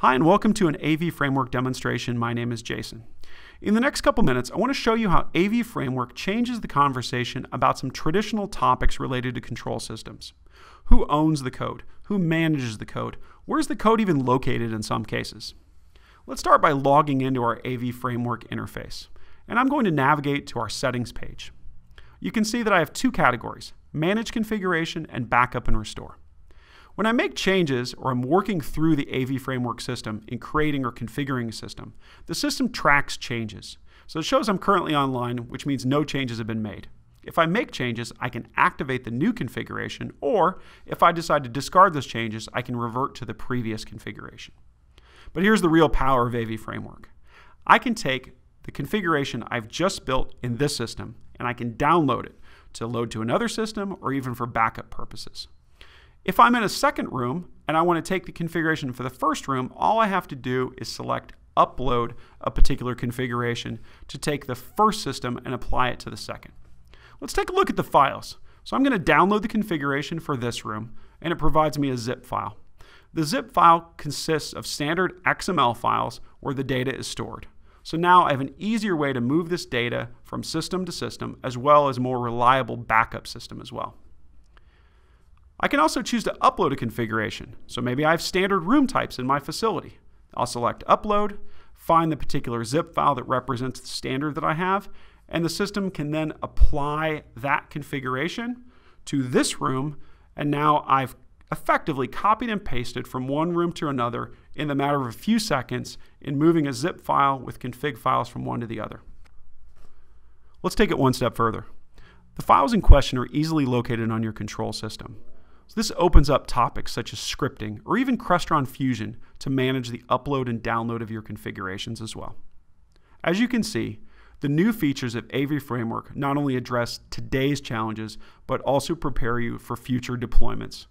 Hi and welcome to an AV Framework demonstration. My name is Jason. In the next couple minutes, I want to show you how AV Framework changes the conversation about some traditional topics related to control systems. Who owns the code? Who manages the code? Where's the code even located in some cases? Let's start by logging into our AV Framework interface. And I'm going to navigate to our settings page. You can see that I have two categories, Manage Configuration and Backup and Restore. When I make changes or I'm working through the AV framework system in creating or configuring a system, the system tracks changes. So it shows I'm currently online, which means no changes have been made. If I make changes, I can activate the new configuration, or if I decide to discard those changes, I can revert to the previous configuration. But here's the real power of AV Framework. I can take the configuration I've just built in this system and I can download it to load to another system or even for backup purposes. If I'm in a second room and I want to take the configuration for the first room, all I have to do is select upload a particular configuration to take the first system and apply it to the second. Let's take a look at the files. So I'm going to download the configuration for this room and it provides me a zip file. The zip file consists of standard XML files where the data is stored. So now I have an easier way to move this data from system to system as well as more reliable backup system as well. I can also choose to upload a configuration. So maybe I have standard room types in my facility. I'll select upload, find the particular zip file that represents the standard that I have, and the system can then apply that configuration to this room, and now I've effectively copied and pasted from one room to another in the matter of a few seconds in moving a zip file with config files from one to the other. Let's take it one step further. The files in question are easily located on your control system. So this opens up topics such as scripting or even Crestron Fusion to manage the upload and download of your configurations as well. As you can see, the new features of AV Framework not only address today's challenges, but also prepare you for future deployments.